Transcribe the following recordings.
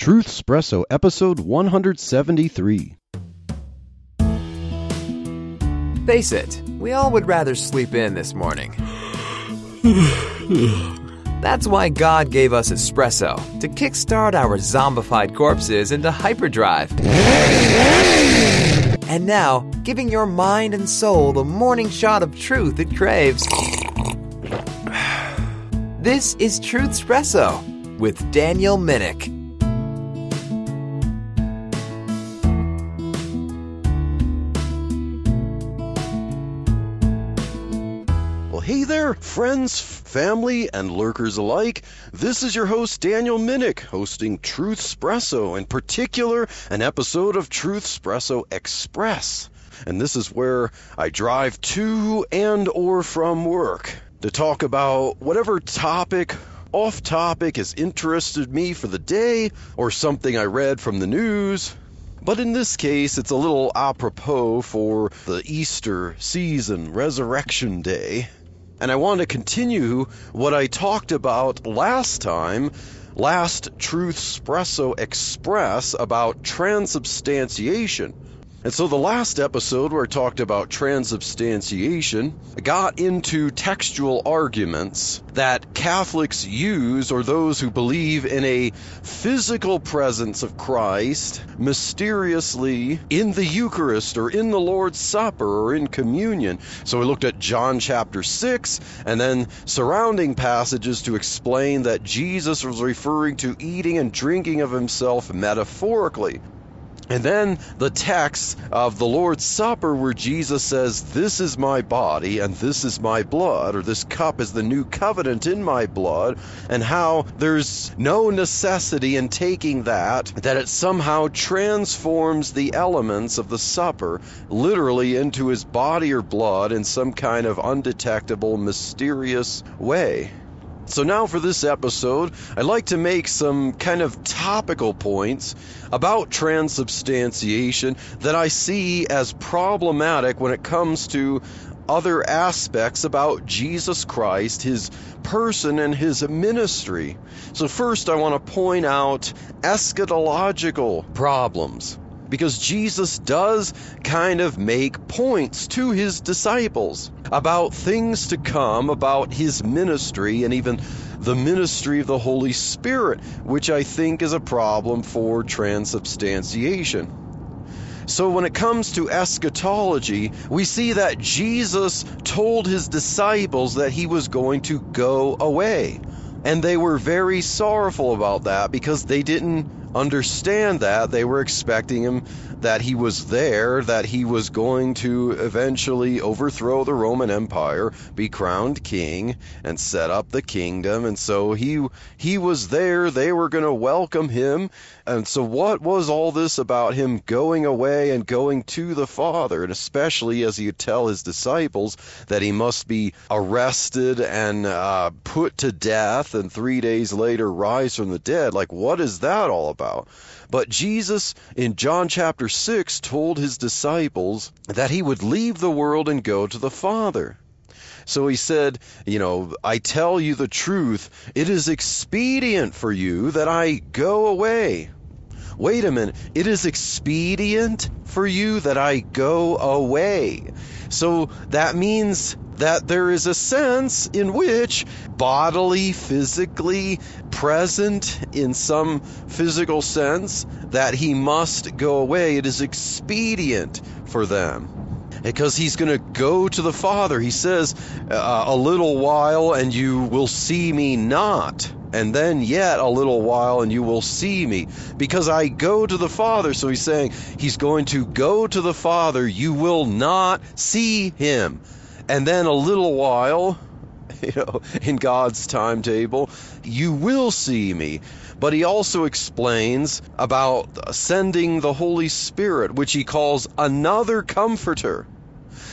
Truthspresso, episode 173. Face it, we all would rather sleep in this morning. That's why God gave us espresso to kickstart our zombified corpses into hyperdrive. And now, giving your mind and soul the morning shot of truth it craves. This is Truthspresso with Daniel Minnick. Friends, family, and lurkers alike. This is your host, Daniel Minnick, hosting Truthspresso, in particular, an episode of Truthspresso Express. And this is where I drive to and or from work to talk about whatever topic off topic has interested me for the day or something I read from the news. But in this case, it's a little apropos for the Easter season, Resurrection Day. And I want to continue what I talked about last time, last Truthspresso Express, about transubstantiation. And so the last episode where I talked about transubstantiation got into textual arguments that Catholics use or those who believe in a physical presence of Christ mysteriously in the Eucharist or in the Lord's Supper or in communion. So we looked at John chapter 6 and then surrounding passages to explain that Jesus was referring to eating and drinking of himself metaphorically. And then the text of the Lord's Supper, where Jesus says, This is my body and this is my blood, or this cup is the new covenant in my blood, and how there's no necessity in taking that, that it somehow transforms the elements of the supper literally into his body or blood in some kind of undetectable, mysterious way. So, now for this episode, I'd like to make some kind of topical points about transubstantiation that I see as problematic when it comes to other aspects about Jesus Christ, his person, and his ministry. So, first, I want to point out eschatological problems because Jesus does kind of make points to his disciples about things to come, about his ministry, and even the ministry of the Holy Spirit, which I think is a problem for transubstantiation. So, when it comes to eschatology, we see that Jesus told his disciples that he was going to go away. And they were very sorrowful about that because they didn't understand that. They were expecting him that he was there, that he was going to eventually overthrow the Roman Empire, be crowned king, and set up the kingdom. And so he he was there. They were going to welcome him. And so what was all this about him going away and going to the Father? And especially as he would tell his disciples that he must be arrested and uh, put to death, and three days later rise from the dead. Like what is that all about? But Jesus in John chapter 6 told his disciples that he would leave the world and go to the Father. So he said, You know, I tell you the truth, it is expedient for you that I go away. Wait a minute, it is expedient for you that I go away. So that means that there is a sense in which bodily, physically present in some physical sense that he must go away. It is expedient for them because he's going to go to the Father. He says, A little while and you will see me not. And then yet a little while and you will see me because I go to the Father. So he's saying he's going to go to the Father. You will not see him. And then a little while, you know, in God's timetable, you will see me. But he also explains about sending the Holy Spirit, which he calls another comforter.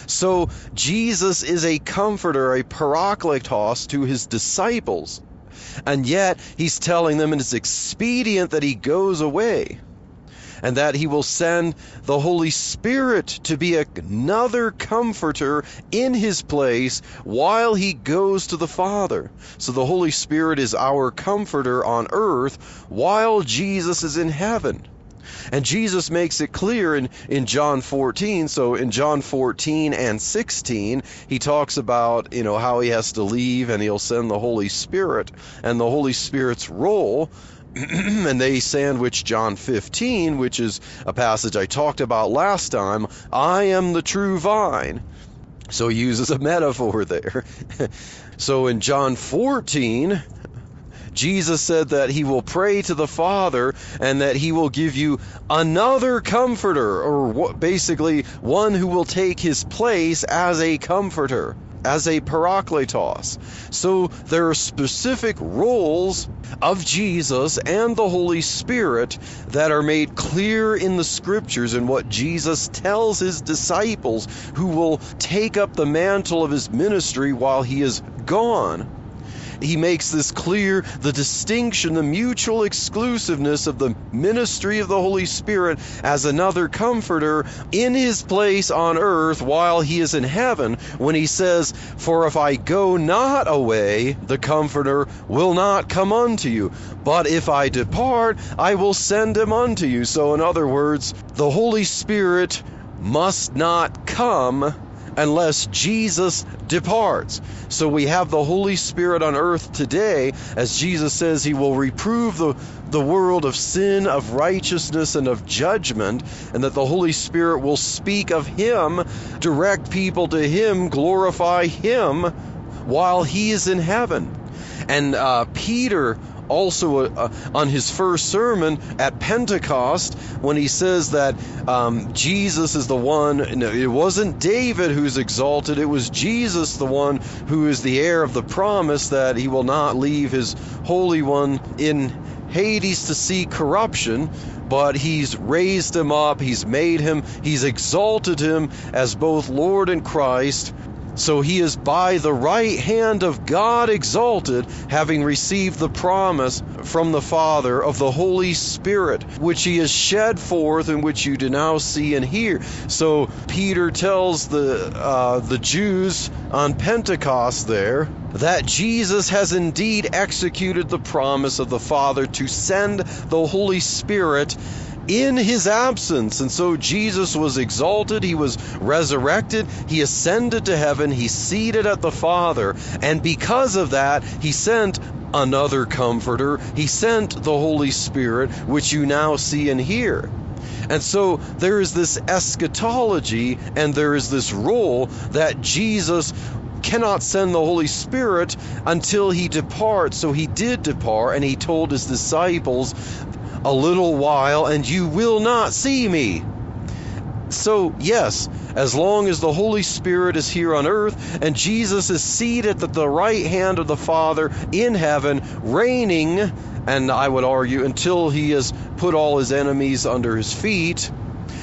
So Jesus is a comforter, a parakletos to his disciples. And yet he's telling them it is expedient that he goes away. And that he will send the Holy Spirit to be another comforter in his place while he goes to the Father. So the Holy Spirit is our comforter on earth while Jesus is in heaven. And Jesus makes it clear in, in John 14. So in John 14 and 16, he talks about, you know, how he has to leave and he'll send the Holy Spirit and the Holy Spirit's role and they sandwich John 15, which is a passage I talked about last time. I am the true vine. So he uses a metaphor there. so in John 14, Jesus said that he will pray to the Father and that he will give you another comforter, or basically one who will take his place as a comforter as a parakletos. So there are specific roles of Jesus and the Holy Spirit that are made clear in the scriptures and what Jesus tells his disciples who will take up the mantle of his ministry while he is gone he makes this clear the distinction, the mutual exclusiveness of the ministry of the Holy Spirit as another comforter in his place on earth while he is in heaven when he says, For if I go not away, the comforter will not come unto you. But if I depart, I will send him unto you. So, in other words, the Holy Spirit must not come unless Jesus departs. So we have the Holy Spirit on earth today, as Jesus says he will reprove the, the world of sin, of righteousness, and of judgment, and that the Holy Spirit will speak of him, direct people to him, glorify him while he is in heaven. And uh, Peter also uh, on his first sermon at Pentecost when he says that um, Jesus is the one, no, it wasn't David who's exalted, it was Jesus the one who is the heir of the promise that he will not leave his Holy One in Hades to see corruption, but he's raised him up, he's made him, he's exalted him as both Lord and Christ. So he is by the right hand of God exalted, having received the promise from the Father of the Holy Spirit, which he has shed forth and which you do now see and hear. So Peter tells the uh, the Jews on Pentecost there that Jesus has indeed executed the promise of the Father to send the Holy Spirit in his absence. And so Jesus was exalted, he was resurrected, he ascended to heaven, he seated at the Father, and because of that, he sent another comforter. He sent the Holy Spirit, which you now see and hear. And so there is this eschatology and there is this role that Jesus cannot send the Holy Spirit until he departs. So he did depart and he told his disciples a little while, and you will not see me. So, yes, as long as the Holy Spirit is here on earth and Jesus is seated at the right hand of the Father in heaven, reigning, and I would argue until he has put all his enemies under his feet,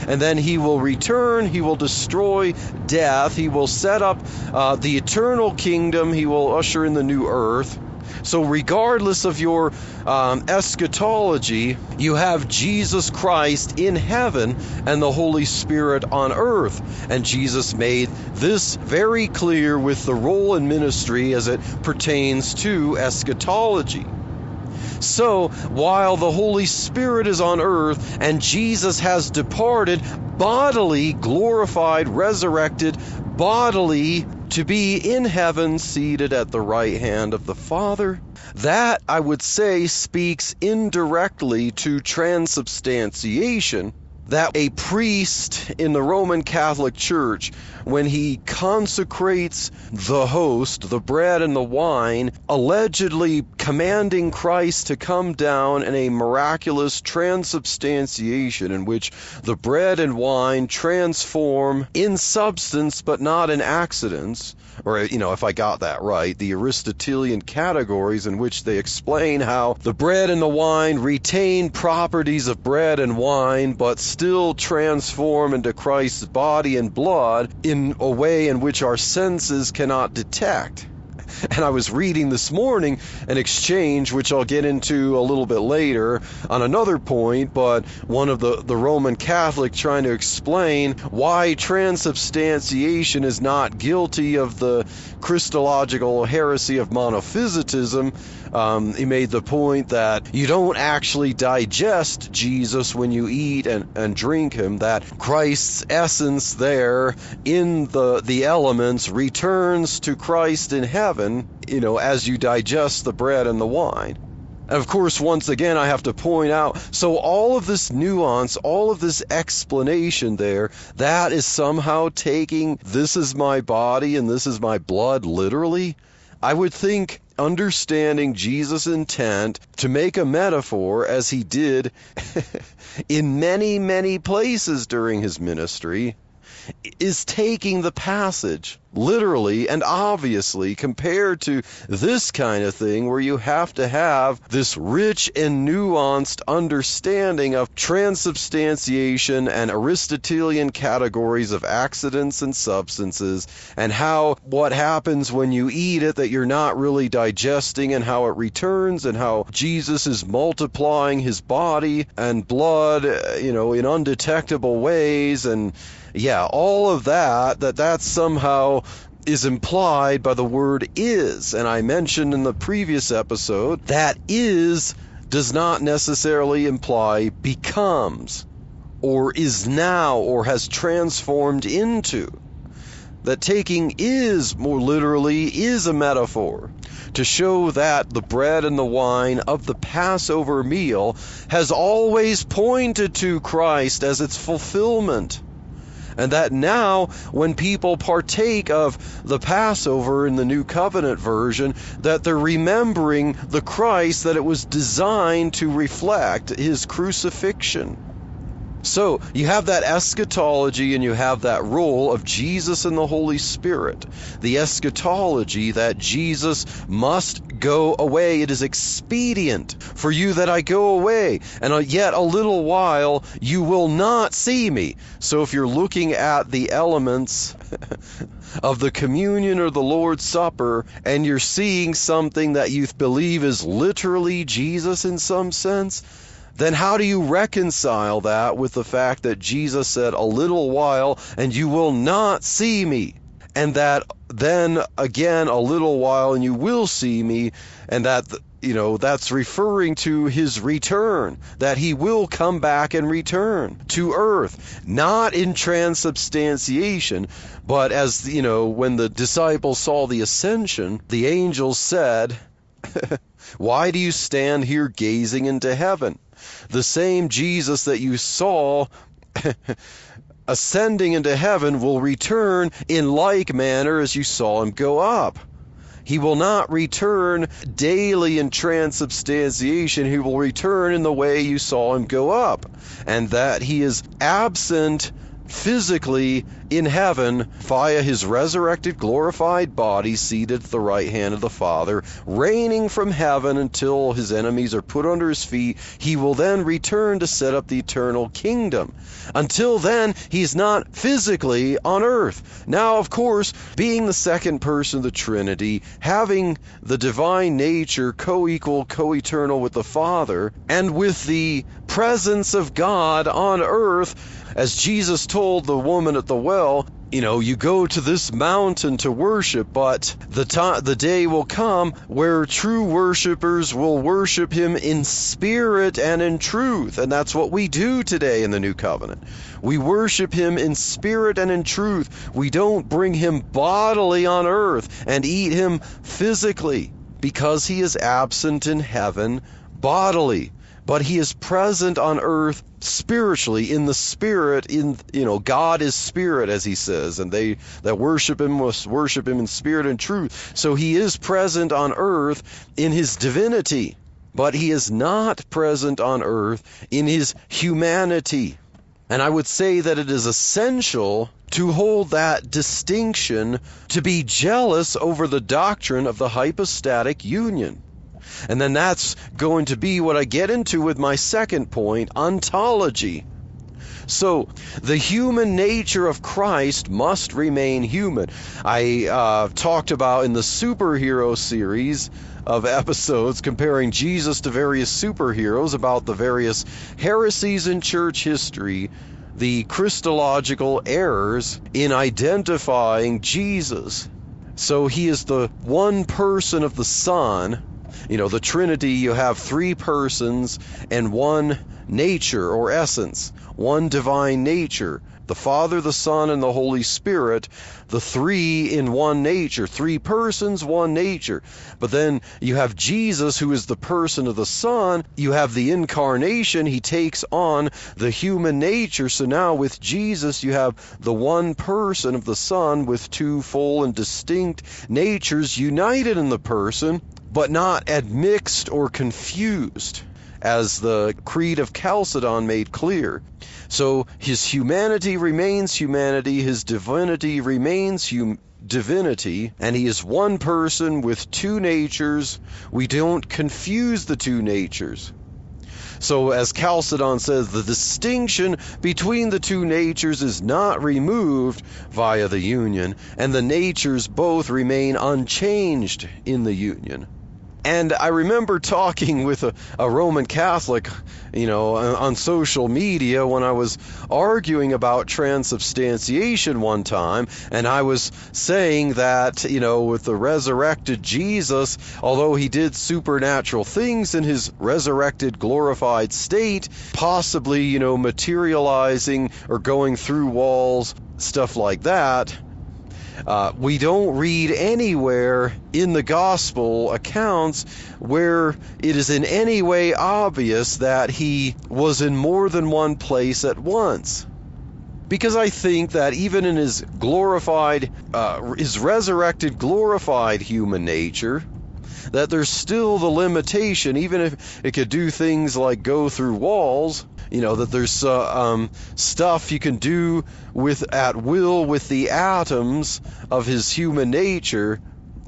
and then he will return, he will destroy death, he will set up uh, the eternal kingdom, he will usher in the new earth. So, regardless of your um, eschatology, you have Jesus Christ in heaven and the Holy Spirit on earth. And Jesus made this very clear with the role in ministry as it pertains to eschatology. So, while the Holy Spirit is on earth and Jesus has departed, bodily, glorified, resurrected, bodily to be in heaven seated at the right hand of the Father. That, I would say, speaks indirectly to transubstantiation that a priest in the Roman Catholic Church, when he consecrates the host, the bread and the wine, allegedly commanding Christ to come down in a miraculous transubstantiation in which the bread and wine transform in substance but not in accidents, or, you know, if I got that right, the Aristotelian categories in which they explain how the bread and the wine retain properties of bread and wine, but still transform into Christ's body and blood in a way in which our senses cannot detect. and I was reading this morning an exchange, which I'll get into a little bit later on another point, but one of the, the Roman Catholic trying to explain why transubstantiation is not guilty of the Christological heresy of monophysitism. Um, he made the point that you don't actually digest Jesus when you eat and, and drink him, that Christ's essence there in the, the elements returns to Christ in heaven, you know, as you digest the bread and the wine. And of course, once again, I have to point out so all of this nuance, all of this explanation there, that is somehow taking this is my body and this is my blood literally. I would think understanding Jesus' intent to make a metaphor as he did in many, many places during his ministry is taking the passage literally and obviously compared to this kind of thing where you have to have this rich and nuanced understanding of transubstantiation and Aristotelian categories of accidents and substances and how what happens when you eat it that you're not really digesting and how it returns and how Jesus is multiplying his body and blood uh, you know in undetectable ways and yeah, all of that, that that somehow is implied by the word is. And I mentioned in the previous episode that is does not necessarily imply becomes or is now or has transformed into. That taking is more literally is a metaphor to show that the bread and the wine of the Passover meal has always pointed to Christ as its fulfillment and that now when people partake of the Passover in the New Covenant version, that they're remembering the Christ that it was designed to reflect his crucifixion. So you have that eschatology and you have that role of Jesus and the Holy Spirit. The eschatology that Jesus must go away. It is expedient for you that I go away, and uh, yet a little while you will not see me. So if you're looking at the elements of the communion or the Lord's Supper and you're seeing something that you believe is literally Jesus in some sense, then how do you reconcile that with the fact that Jesus said, A little while and you will not see me? And that then again, a little while and you will see me, and that you know, that's referring to his return, that he will come back and return to earth, not in transubstantiation, but as, you know, when the disciples saw the ascension, the angels said, Why do you stand here gazing into heaven? The same Jesus that you saw ascending into heaven will return in like manner as you saw him go up. He will not return daily in transubstantiation. He will return in the way you saw him go up. And that he is absent physically in heaven via his resurrected, glorified body seated at the right hand of the Father, reigning from heaven until his enemies are put under his feet. He will then return to set up the eternal kingdom. Until then, he's not physically on earth. Now, of course, being the second person of the Trinity, having the divine nature co equal, co eternal with the Father, and with the presence of God on earth, as Jesus told the woman at the well, you know, you go to this mountain to worship, but the time, the day will come where true worshipers will worship him in spirit and in truth, and that's what we do today in the new covenant. We worship him in spirit and in truth. We don't bring him bodily on earth and eat him physically because he is absent in heaven bodily but he is present on earth spiritually in the spirit in you know god is spirit as he says and they that worship him must worship him in spirit and truth. So he is present on earth in his divinity but he is not present on earth in his humanity. And i would say that it is essential to hold that distinction to be jealous over the doctrine of the hypostatic union and then that's going to be what I get into with my second point ontology. So the human nature of Christ must remain human. I uh, talked about in the superhero series of episodes comparing Jesus to various superheroes about the various heresies in church history, the Christological errors in identifying Jesus. So he is the one person of the Son. You know, the Trinity, you have three persons and one nature or essence, one divine nature the Father, the Son, and the Holy Spirit, the three in one nature, three persons, one nature. But then you have Jesus, who is the person of the Son. You have the incarnation. He takes on the human nature. So now with Jesus, you have the one person of the Son with two full and distinct natures united in the person, but not admixed or confused as the Creed of Chalcedon made clear. So his humanity remains humanity, his divinity remains hum- divinity, and he is one person with two natures. We don't confuse the two natures. So, as Chalcedon says, the distinction between the two natures is not removed via the union, and the natures both remain unchanged in the union. And I remember talking with a, a Roman Catholic, you know, on social media when I was arguing about transubstantiation one time, and I was saying that, you know, with the resurrected Jesus, although he did supernatural things in his resurrected, glorified state, possibly, you know, materializing or going through walls, stuff like that uh, we don't read anywhere in the gospel accounts where it is in any way obvious that he was in more than one place at once. Because I think that even in his glorified, uh, his resurrected, glorified human nature, that there's still the limitation, even if it could do things like go through walls, you know that there's uh, um, stuff you can do with at will with the atoms of his human nature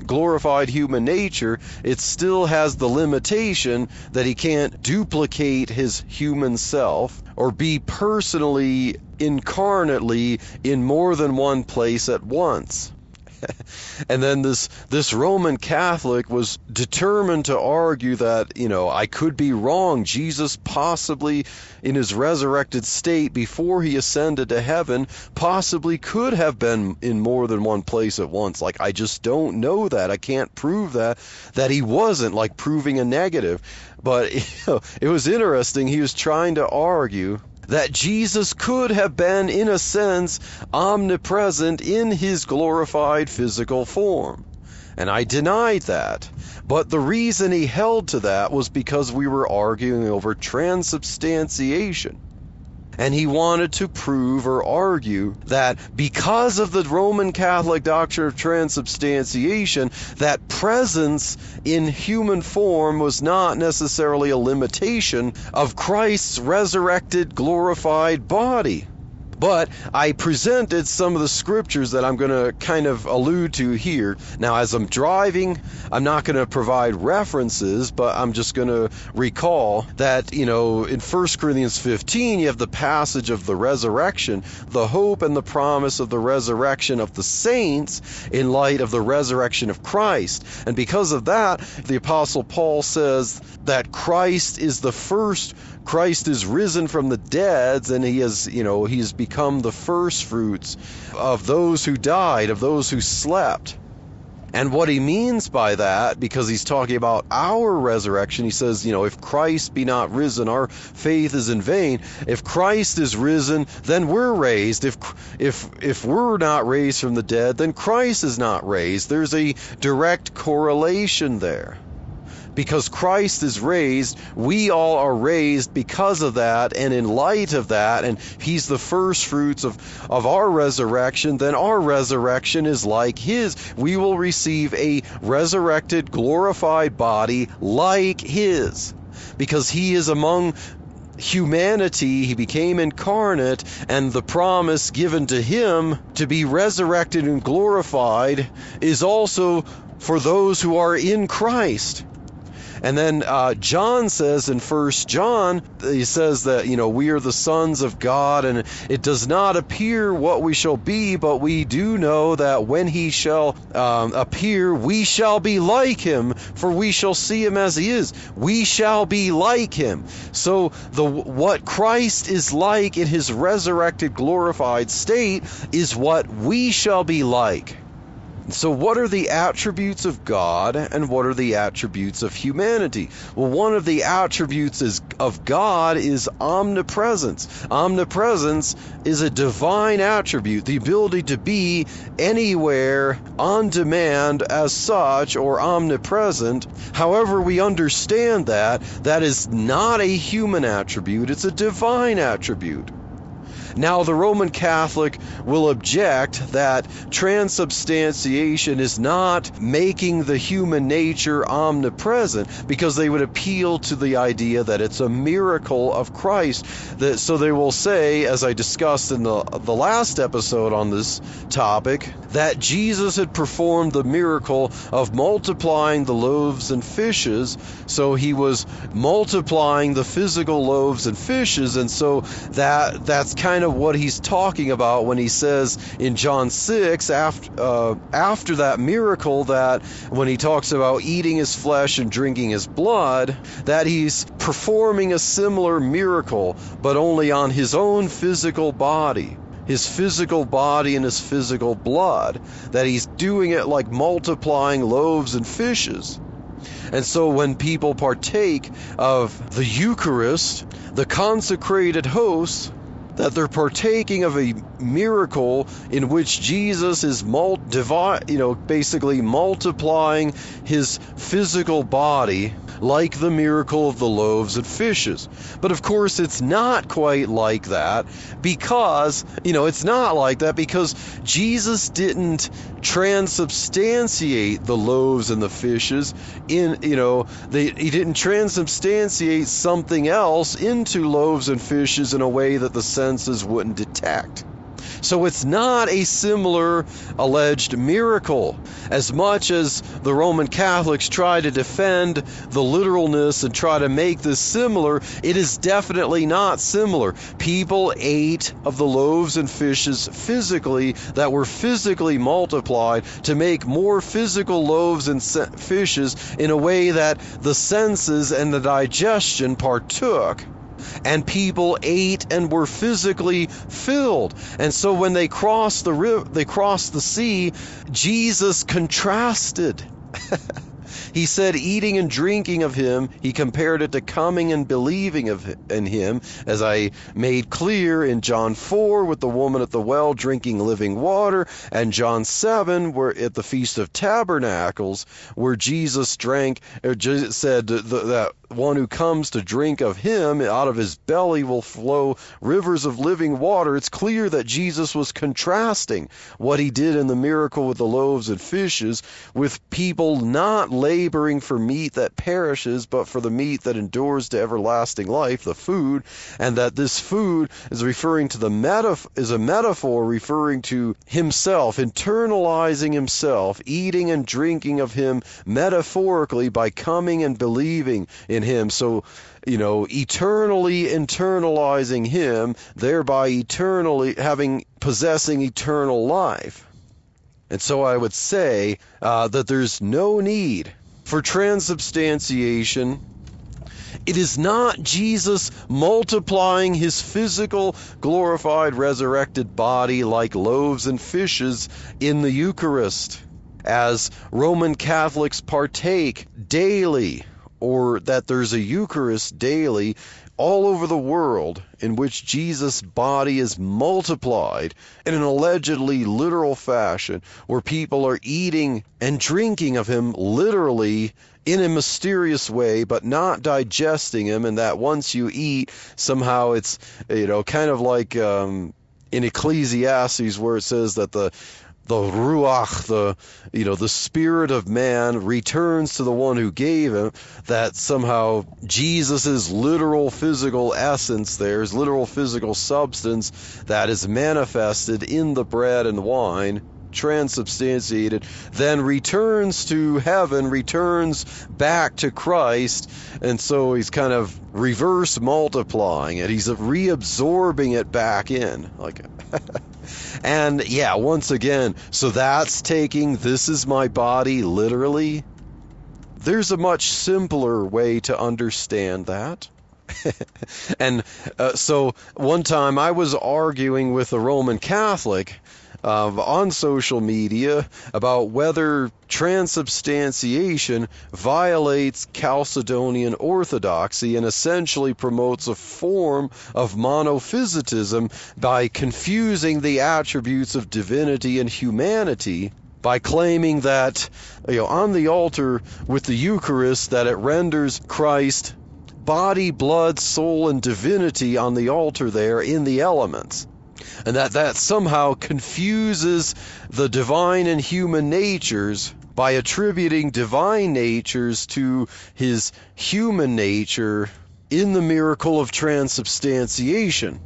glorified human nature it still has the limitation that he can't duplicate his human self or be personally incarnately in more than one place at once and then this this Roman Catholic was determined to argue that you know I could be wrong. Jesus possibly in his resurrected state before he ascended to heaven possibly could have been in more than one place at once. Like I just don't know that. I can't prove that that he wasn't like proving a negative. But you know, it was interesting. He was trying to argue that Jesus could have been, in a sense, omnipresent in his glorified physical form. And I denied that. But the reason he held to that was because we were arguing over transubstantiation and he wanted to prove or argue that because of the Roman Catholic doctrine of transubstantiation, that presence in human form was not necessarily a limitation of Christ's resurrected, glorified body. But I presented some of the scriptures that I'm going to kind of allude to here. Now, as I'm driving, I'm not going to provide references, but I'm just going to recall that, you know, in 1 Corinthians 15, you have the passage of the resurrection, the hope and the promise of the resurrection of the saints in light of the resurrection of Christ. And because of that, the Apostle Paul says that Christ is the first Christ is risen from the dead and he has, you know, he's become the first fruits of those who died, of those who slept. And what he means by that, because he's talking about our resurrection, he says, you know, if Christ be not risen, our faith is in vain. If Christ is risen, then we're raised. If if if we're not raised from the dead, then Christ is not raised. There's a direct correlation there because Christ is raised, we all are raised because of that and in light of that, and He's the first fruits of, of our resurrection, then our resurrection is like His. We will receive a resurrected, glorified body like His because He is among humanity, he became incarnate, and the promise given to him to be resurrected and glorified is also for those who are in Christ. And then uh, John says in First John, he says that you know we are the sons of God, and it does not appear what we shall be, but we do know that when He shall um, appear, we shall be like Him, for we shall see Him as He is. We shall be like Him. So the what Christ is like in His resurrected, glorified state is what we shall be like. So, what are the attributes of God and what are the attributes of humanity? Well, one of the attributes is, of God is omnipresence. Omnipresence is a divine attribute, the ability to be anywhere on demand as such or omnipresent. However, we understand that, that is not a human attribute, it's a divine attribute. Now, the Roman Catholic will object that transubstantiation is not making the human nature omnipresent because they would appeal to the idea that it's a miracle of Christ. That, so they will say, as I discussed in the, the last episode on this topic, that Jesus had performed the miracle of multiplying the loaves and fishes. So he was multiplying the physical loaves and fishes, and so that that's kind of what he's talking about when he says in John 6 after uh, after that miracle that when he talks about eating his flesh and drinking his blood that he's performing a similar miracle but only on his own physical body his physical body and his physical blood, that he's doing it like multiplying loaves and fishes. And so when people partake of the Eucharist, the consecrated host, that they're partaking of a miracle in which Jesus is mul- divine, you know, basically multiplying his physical body like the miracle of the loaves and fishes. But of course, it's not quite like that because, you know, it's not like that because Jesus didn't transubstantiate the loaves and the fishes in, you know, they, he didn't transubstantiate something else into loaves and fishes in a way that the senses wouldn't detect. So it's not a similar alleged miracle. As much as the Roman Catholics try to defend the literalness and try to make this similar, it is definitely not similar. People ate of the loaves and fishes physically that were physically multiplied to make more physical loaves and fishes in a way that the senses and the digestion partook and people ate and were physically filled. And so when they crossed the river, they crossed the sea, Jesus contrasted. He said, eating and drinking of him, he compared it to coming and believing of in him, as I made clear in John 4 with the woman at the well drinking living water, and John 7 where at the Feast of Tabernacles, where Jesus drank, er, or said that one who comes to drink of him, out of his belly will flow rivers of living water. It's clear that Jesus was contrasting what he did in the miracle with the loaves and fishes with people not laboring for meat that perishes, but for the meat that endures to everlasting life, the food, and that this food is referring to the metaf- is a metaphor referring to himself, internalizing himself, eating and drinking of him metaphorically by coming and believing in him. So, you know, eternally internalizing him, thereby eternally having possessing eternal life. And so I would say uh, that there's no need for transubstantiation. It is not Jesus multiplying his physical, glorified, resurrected body like loaves and fishes in the Eucharist, as Roman Catholics partake daily or that there's a Eucharist daily all over the world in which Jesus' body is multiplied in an allegedly literal fashion, where people are eating and drinking of him literally in a mysterious way, but not digesting him, and that once you eat, somehow it's, you know, kind of like. Um, in Ecclesiastes, where it says that the the ruach, the you know, the spirit of man returns to the one who gave him. That somehow Jesus' literal physical essence, there's literal physical substance that is manifested in the bread and wine transubstantiated, then returns to heaven, returns back to Christ, and so he's kind of reverse multiplying it. He's reabsorbing it back in. Like and yeah, once again, so that's taking this is my body literally. There's a much simpler way to understand that. and uh, so one time I was arguing with a Roman Catholic uh, on social media about whether transubstantiation violates Chalcedonian orthodoxy and essentially promotes a form of monophysitism by confusing the attributes of divinity and humanity by claiming that you know on the altar with the Eucharist that it renders Christ body, blood, soul, and divinity on the altar there in the elements. And that that somehow confuses the divine and human natures by attributing divine natures to his human nature in the miracle of transubstantiation.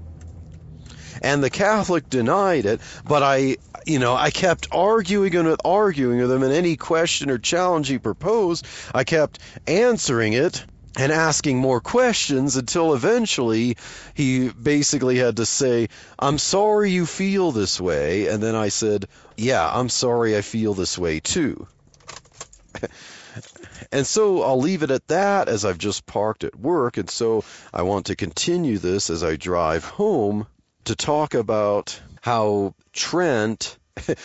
And the Catholic denied it, but I, you know, I kept arguing and arguing with him, and any question or challenge he proposed, I kept answering it and asking more questions until eventually he basically had to say, I'm sorry you feel this way. And then I said, Yeah, I'm sorry I feel this way too. and so I'll leave it at that as I've just parked at work. And so I want to continue this as I drive home to talk about how Trent.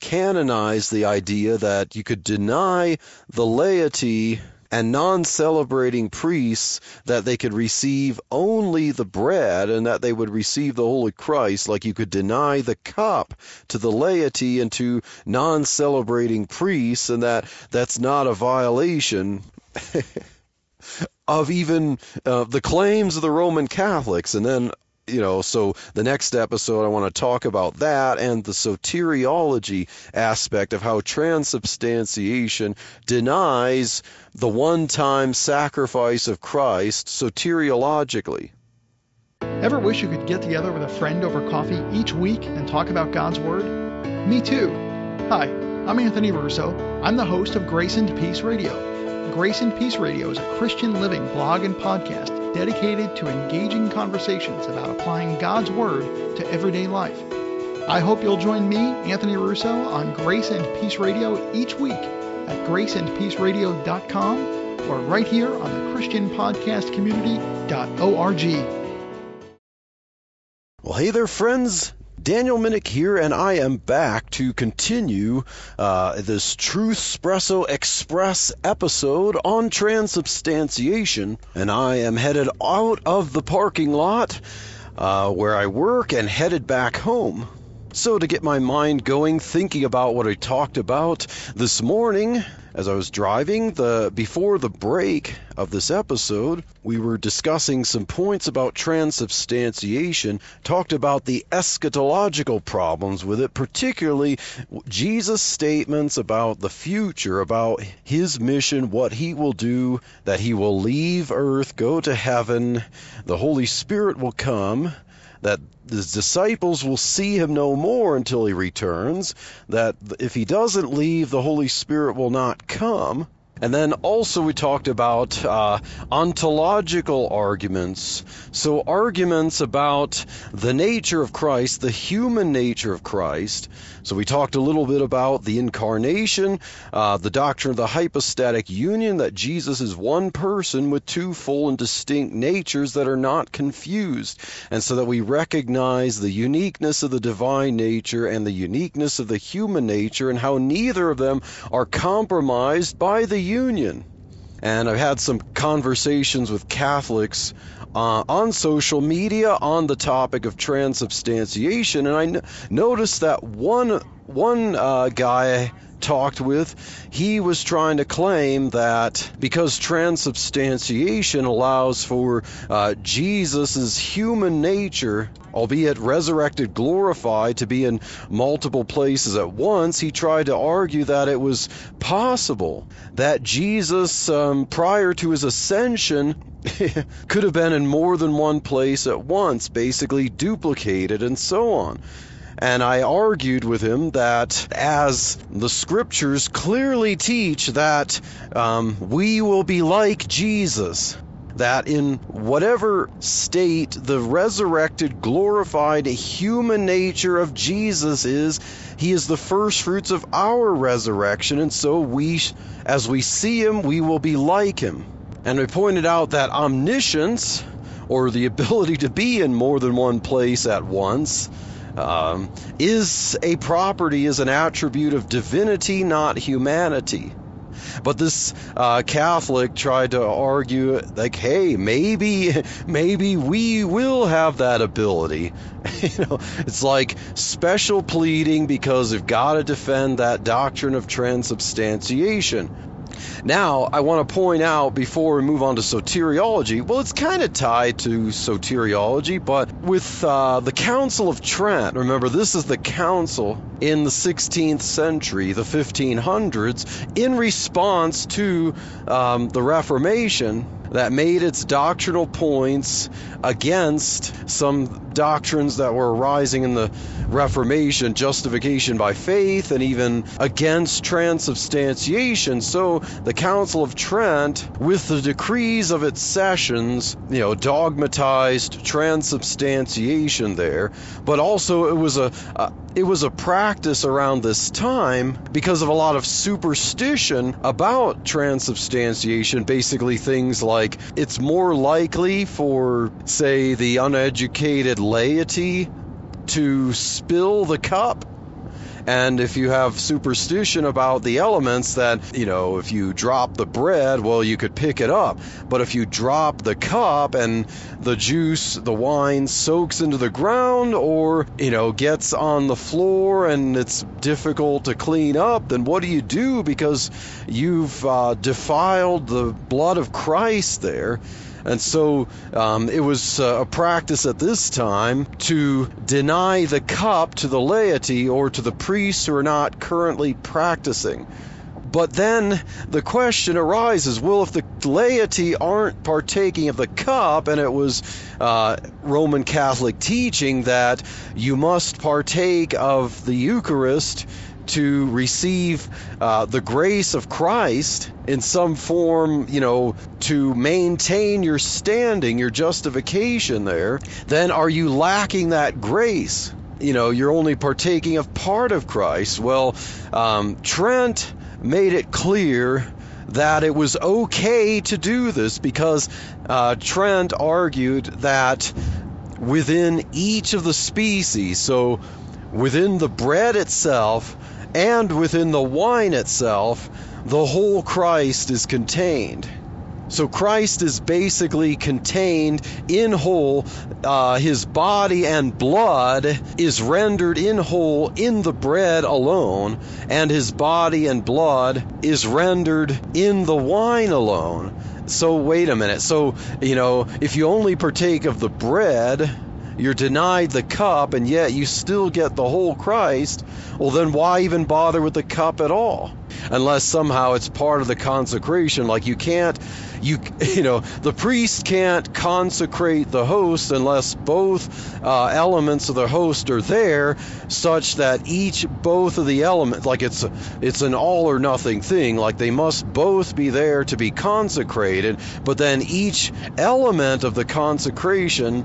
canonized the idea that you could deny the laity and non celebrating priests that they could receive only the bread and that they would receive the Holy Christ, like you could deny the cup to the laity and to non celebrating priests, and that that's not a violation. of even uh, the claims of the Roman Catholics, and then you know, so the next episode I want to talk about that and the soteriology aspect of how transubstantiation denies the one time sacrifice of Christ soteriologically. Ever wish you could get together with a friend over coffee each week and talk about God's Word? Me too. Hi, I'm Anthony Russo. I'm the host of Grace and Peace Radio. Grace and Peace Radio is a Christian living blog and podcast dedicated to engaging conversations about applying God's Word to everyday life. I hope you'll join me, Anthony Russo, on Grace and Peace Radio each week at graceandpeaceradio.com or right here on the ChristianPodcastCommunity.org. Well, hey there, friends. Daniel Minnick here, and I am back to continue uh, this Truthspresso Express episode on transubstantiation. And I am headed out of the parking lot uh, where I work and headed back home. So, to get my mind going, thinking about what I talked about this morning, as I was driving the before the break of this episode, we were discussing some points about transubstantiation, talked about the eschatological problems with it, particularly Jesus' statements about the future, about his mission, what he will do, that he will leave earth, go to heaven, the Holy Spirit will come, that the disciples will see him no more until he returns, that if he doesn't leave, the Holy Spirit will not come. And then also we talked about uh, ontological arguments. So arguments about the nature of Christ, the human nature of Christ. So we talked a little bit about the incarnation, uh, the doctrine of the hypostatic union, that Jesus is one person with two full and distinct natures that are not confused. And so that we recognize the uniqueness of the divine nature and the uniqueness of the human nature and how neither of them are compromised by the union. And I've had some conversations with Catholics uh, on social media on the topic of transubstantiation, and I n- noticed that one one uh, guy talked with, he was trying to claim that because transubstantiation allows for uh, Jesus' human nature, albeit resurrected, glorified, to be in multiple places at once, he tried to argue that it was possible that Jesus, um, prior to his ascension, could have been in more than one place at once, basically duplicated, and so on. And I argued with him that as the scriptures clearly teach that um, we will be like Jesus, that in whatever state the resurrected, glorified human nature of Jesus is, he is the first fruits of our resurrection, and so we, as we see him, we will be like him. And we pointed out that omniscience, or the ability to be in more than one place at once, um, is a property, is an attribute of divinity, not humanity. But this uh, Catholic tried to argue, like, hey, maybe, maybe we will have that ability. you know, it's like special pleading because we've got to defend that doctrine of transubstantiation. Now, I want to point out before we move on to soteriology, well, it's kind of tied to soteriology, but with uh, the Council of Trent, remember, this is the council in the 16th century, the 1500s, in response to um, the Reformation that made its doctrinal points against some doctrines that were arising in the Reformation, justification by faith, and even against transubstantiation. So the Council of Trent, with the decrees of its sessions, you know, dogmatized transubstantiation there, but also it was a, a it was a practice around this time because of a lot of superstition about transubstantiation, basically things like it's more likely for, say, the uneducated laity to spill the cup and if you have superstition about the elements that, you know, if you drop the bread, well, you could pick it up. But if you drop the cup and the juice, the wine soaks into the ground or, you know, gets on the floor and it's difficult to clean up, then what do you do? Because you've uh, defiled the blood of Christ there. And so um, it was uh, a practice at this time to deny the cup to the laity or to the priests who are not currently practicing. But then the question arises well, if the laity aren't partaking of the cup, and it was uh, Roman Catholic teaching that you must partake of the Eucharist to receive uh, the grace of Christ in some form, you know, to maintain your standing, your justification there, then are you lacking that grace? You know, you're only partaking of part of Christ. Well, um, Trent made it clear that it was okay to do this because uh, Trent argued that within each of the species, so within the bread itself, and within the wine itself, the whole Christ is contained. So Christ is basically contained in whole. Uh, his body and blood is rendered in whole in the bread alone, and his body and blood is rendered in the wine alone. So wait a minute. So, you know, if you only partake of the bread, you're denied the cup and yet you still get the whole Christ, well, then why even bother with the cup at all? Unless somehow it's part of the consecration. Like you can't, you, you know, the priest can't consecrate the host unless both uh, elements of the host are there, such that each, both of the elements, like it's, it's an all or nothing thing. Like they must both be there to be consecrated, but then each element of the consecration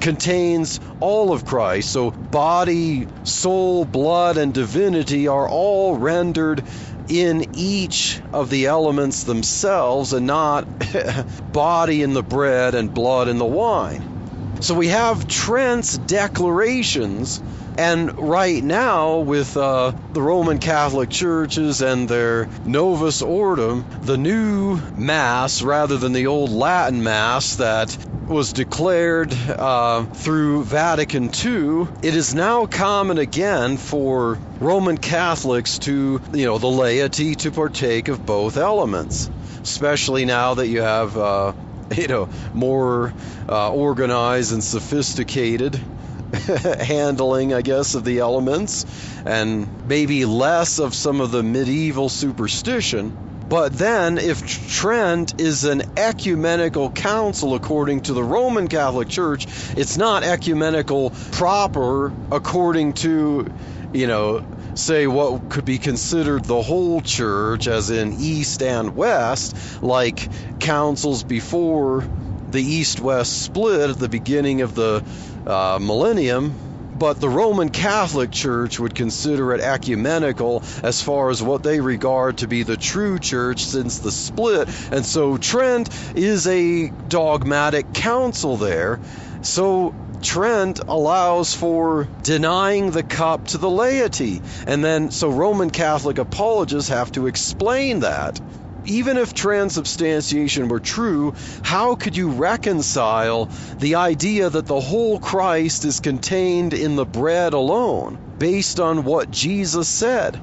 contains all of Christ. So, body, soul, blood, and divinity are all rendered in each of the elements themselves and not body in the bread and blood in the wine. So, we have Trent's declarations. And right now, with uh, the Roman Catholic churches and their Novus Ordo, the new Mass, rather than the old Latin Mass that was declared uh, through Vatican II, it is now common again for Roman Catholics to, you know, the laity to partake of both elements, especially now that you have, uh, you know, more uh, organized and sophisticated handling, I guess, of the elements, and maybe less of some of the medieval superstition But then, if Trent is an ecumenical council according to the Roman Catholic Church, it's not ecumenical proper according to, you know, say what could be considered the whole church, as in East and West, like councils before the East West split at the beginning of the uh, millennium but the Roman Catholic Church would consider it ecumenical as far as what they regard to be the true church since the split. And so Trent is a dogmatic council there. So Trent allows for denying the cup to the laity. And then, so Roman Catholic apologists have to explain that even if transubstantiation were true, how could you reconcile the idea that the whole Christ is contained in the bread alone based on what Jesus said?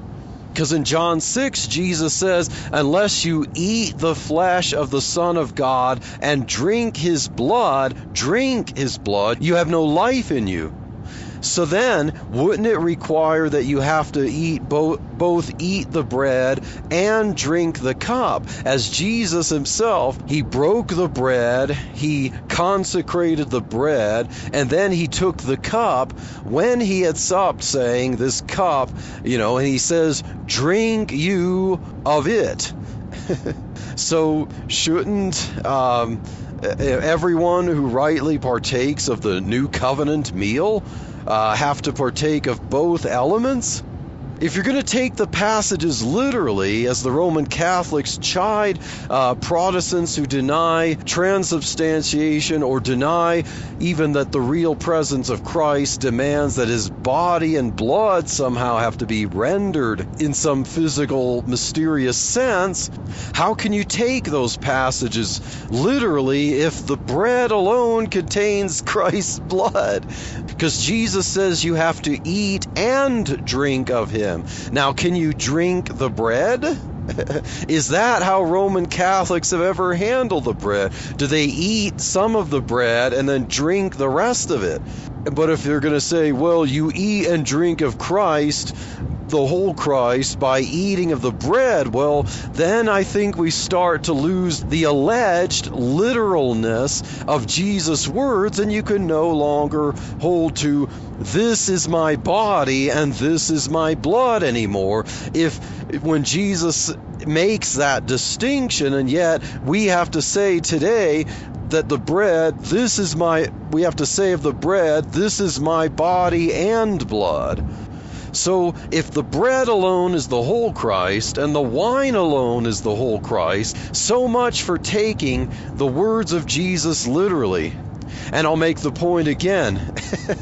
Because in John 6, Jesus says, Unless you eat the flesh of the Son of God and drink his blood, drink his blood, you have no life in you. So then, wouldn't it require that you have to eat both both eat the bread and drink the cup? As Jesus himself, he broke the bread, he consecrated the bread, and then he took the cup when he had supped, saying, This cup, you know, and he says, Drink you of it. so, shouldn't um, everyone who rightly partakes of the new covenant meal uh, have to partake of both elements? If you're going to take the passages literally, as the Roman Catholics chide uh, Protestants who deny transubstantiation or deny even that the real presence of Christ demands that his body and blood somehow have to be rendered in some physical, mysterious sense, how can you take those passages literally if the bread alone contains Christ's blood? Because Jesus says you have to eat and drink of him Now, can you drink the bread? Is that how Roman Catholics have ever handled the bread? Do they eat some of the bread and then drink the rest of it? But if they're going to say, well, you eat and drink of Christ, the whole Christ by eating of the bread, well, then I think we start to lose the alleged literalness of Jesus' words, and you can no longer hold to this is my body and this is my blood anymore. If when Jesus makes that distinction, and yet we have to say today that the bread, this is my, we have to say of the bread, this is my body and blood. So, if the bread alone is the whole Christ and the wine alone is the whole Christ, so much for taking the words of Jesus literally. And I'll make the point again.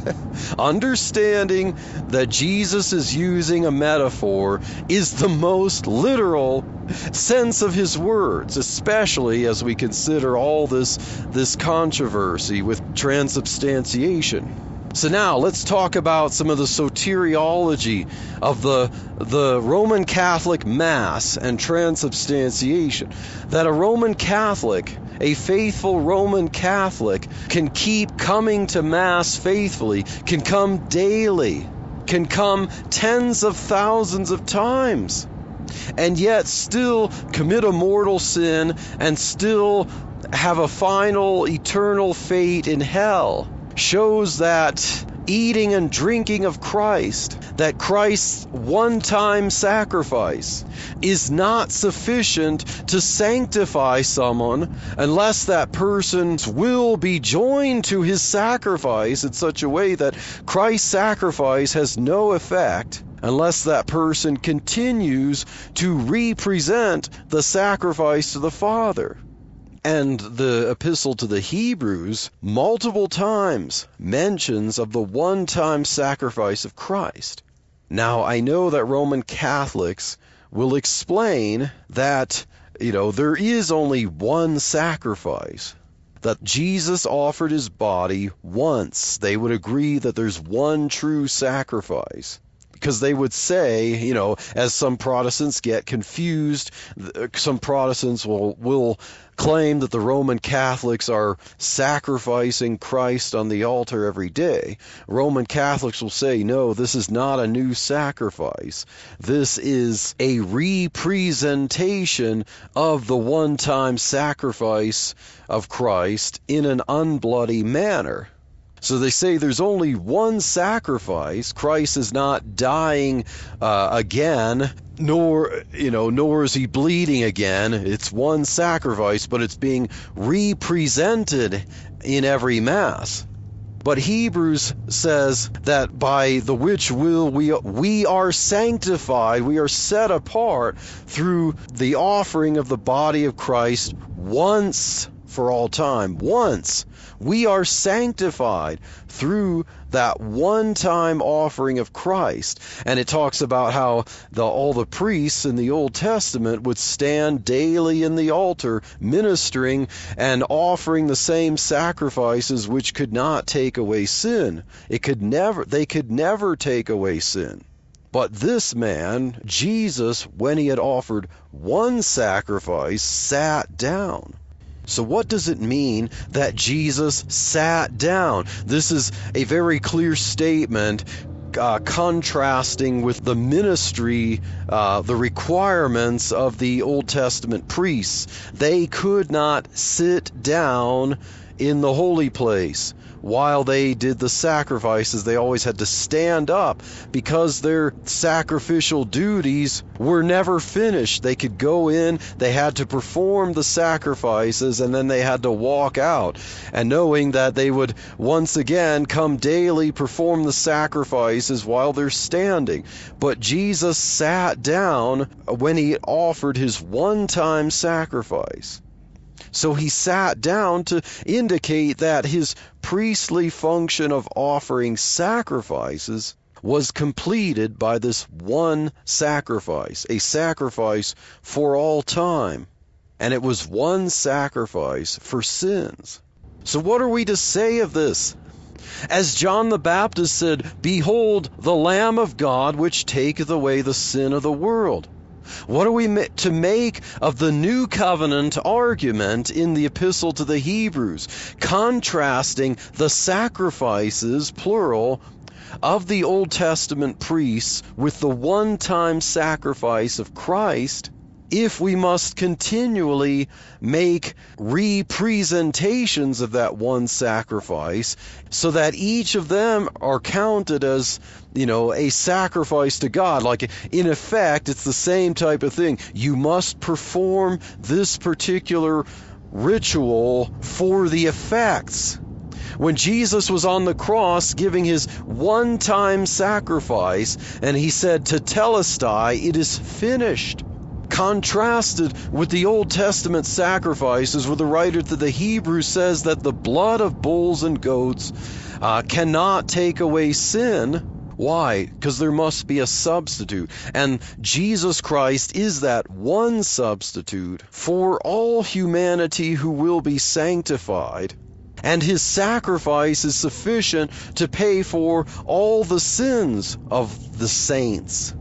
Understanding that Jesus is using a metaphor is the most literal sense of his words, especially as we consider all this this controversy with transubstantiation. So now let's talk about some of the soteriology of the the Roman Catholic Mass and transubstantiation. That a Roman Catholic, a faithful Roman Catholic, can keep coming to Mass faithfully, can come daily, can come tens of thousands of times, and yet still commit a mortal sin and still have a final eternal fate in hell shows that eating and drinking of Christ, that Christ's one time sacrifice, is not sufficient to sanctify someone unless that person's will be joined to his sacrifice in such a way that Christ's sacrifice has no effect unless that person continues to represent the sacrifice to the Father and the epistle to the Hebrews multiple times mentions of the one time sacrifice of Christ. Now, I know that Roman Catholics will explain that, you know, there is only one sacrifice, that Jesus offered his body once. They would agree that there's one true sacrifice because they would say, you know, as some Protestants get confused, uh, some Protestants will will claim that the Roman Catholics are sacrificing Christ on the altar every day. Roman Catholics will say, no, this is not a new sacrifice. This is a representation of the one time sacrifice of Christ in an unbloody manner. So they say there's only one sacrifice. Christ is not dying uh, again, nor you know, nor is he bleeding again. It's one sacrifice, but it's being represented in every mass. But Hebrews says that by the which will we we are sanctified, we are set apart through the offering of the body of Christ once for all time. Once we are sanctified through that one time offering of Christ. And it talks about how the, all the priests in the Old Testament would stand daily in the altar ministering and offering the same sacrifices which could not take away sin. It could never they could never take away sin. But this man, Jesus, when he had offered one sacrifice, sat down. So, what does it mean that Jesus sat down? This is a very clear statement uh, contrasting with the ministry, uh, the requirements of the Old Testament priests. They could not sit down in the holy place while they did the sacrifices, they always had to stand up because their sacrificial duties were never finished. They could go in, they had to perform the sacrifices, and then they had to walk out. And knowing that they would once again come daily, perform the sacrifices while they're standing. But Jesus sat down when he offered his one time sacrifice. So he sat down to indicate that his priestly function of offering sacrifices was completed by this one sacrifice, a sacrifice for all time. And it was one sacrifice for sins. So, what are we to say of this? As John the Baptist said, Behold, the Lamb of God which taketh away the sin of the world. What are we to make of the new covenant argument in the epistle to the Hebrews, contrasting the sacrifices, plural, of the Old Testament priests with the one time sacrifice of Christ? if we must continually make representations of that one sacrifice so that each of them are counted as you know a sacrifice to God like in effect it's the same type of thing you must perform this particular ritual for the effects when Jesus was on the cross giving his one time sacrifice, and he said, Tetelestai, it is finished contrasted with the Old Testament sacrifices, where the writer to the Hebrews says that the blood of bulls and goats uh, cannot take away sin. Why? Because there must be a substitute. And Jesus Christ is that one substitute for all humanity who will be sanctified. And his sacrifice is sufficient to pay for all the sins of the saints.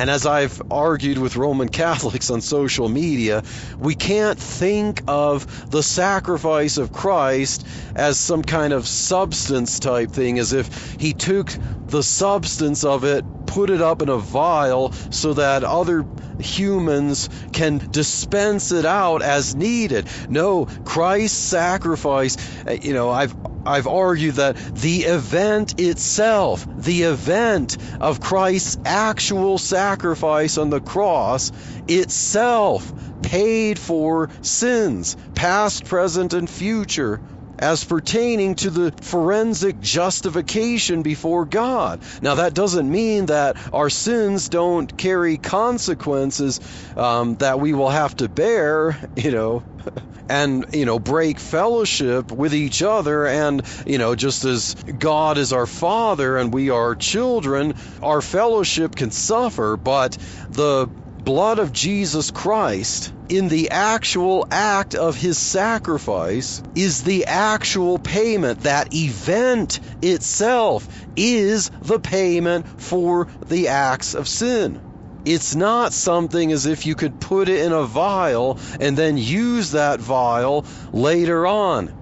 And as I've argued with Roman Catholics on social media, we can't think of the sacrifice of Christ as some kind of substance type thing, as if he took the substance of it, put it up in a vial so that other humans can dispense it out as needed. No, Christ's sacrifice, uh, you know, I've I've argued that the event itself, the event of Christ's actual sacrifice on the cross itself paid for sins, past, present, and future, as pertaining to the forensic justification before God. Now, that doesn't mean that our sins don't carry consequences um, that we will have to bear, you know. and you know break fellowship with each other and you know just as God is our father and we are children our fellowship can suffer but the blood of Jesus Christ in the actual act of his sacrifice is the actual payment. That event itself is the payment for the acts of sin. It's not something as if you could put it in a vial and then use that vial later on.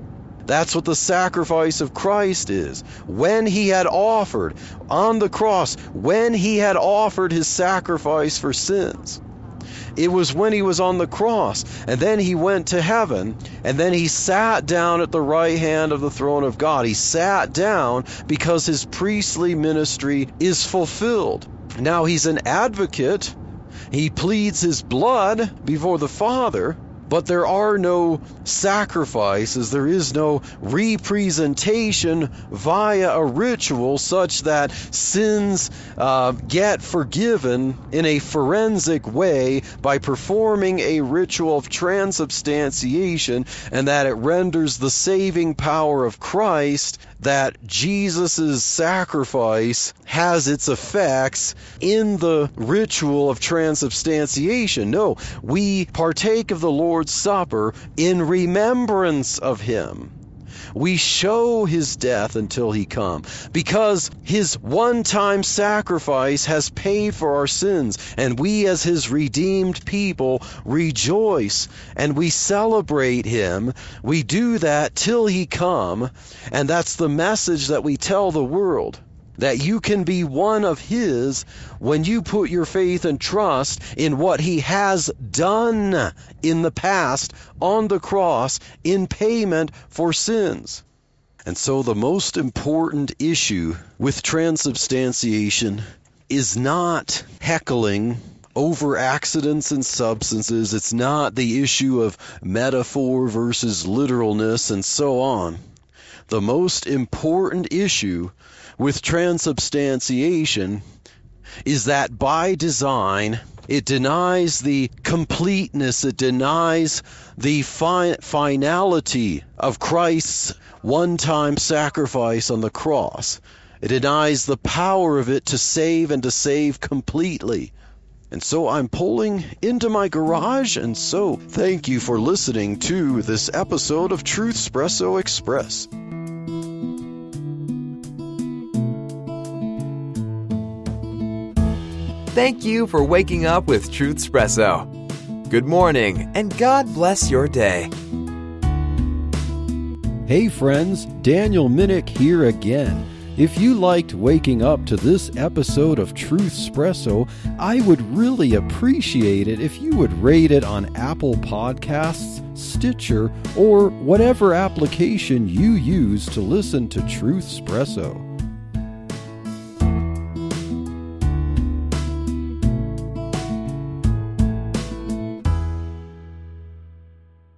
That's what the sacrifice of Christ is. When he had offered on the cross, when he had offered his sacrifice for sins, it was when he was on the cross. And then he went to heaven. And then he sat down at the right hand of the throne of God. He sat down because his priestly ministry is fulfilled. Now he's an advocate. He pleads his blood before the Father. But there are no sacrifices, there is no representation via a ritual such that sins uh, get forgiven in a forensic way by performing a ritual of transubstantiation, and that it renders the saving power of Christ that Jesus' sacrifice has its effects in the ritual of transubstantiation. No, we partake of the Lord's Supper in remembrance of Him. We show his death until he come because his one-time sacrifice has paid for our sins and we as his redeemed people rejoice and we celebrate him. We do that till he come and that's the message that we tell the world that you can be one of His when you put your faith and trust in what He has done in the past on the cross in payment for sins. And so, the most important issue with transubstantiation is not heckling over accidents and substances. It's not the issue of metaphor versus literalness and so on. The most important issue with transubstantiation is that by design, it denies the completeness, it denies the fi- finality of Christ's one time sacrifice on the cross. It denies the power of it to save and to save completely. And so I'm pulling into my garage, and so thank you for listening to this episode of Truthspresso Express. Thank you for waking up with Truthspresso. Good morning, and God bless your day. Hey friends, Daniel Minnick here again. If you liked waking up to this episode of Truthspresso, I would really appreciate it if you would rate it on Apple Podcasts, Stitcher, or whatever application you use to listen to Truthspresso.